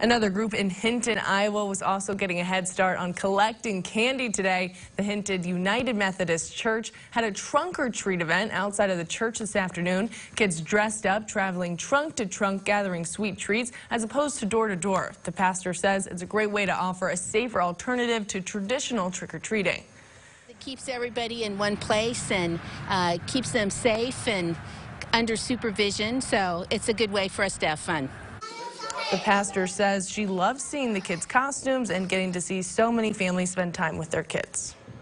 Another group in Hinton, Iowa was also getting a head start on collecting candy today. The Hinton United Methodist Church had a trunk or treat event outside of the church this afternoon. Kids dressed up, traveling trunk to trunk, gathering sweet treats as opposed to door to door. The pastor says it's a great way to offer a safer alternative to traditional trick or treating. It keeps everybody in one place and uh, keeps them safe and under supervision, so it's a good way for us to have fun. The pastor says she loves seeing the kids' costumes and getting to see so many families spend time with their kids.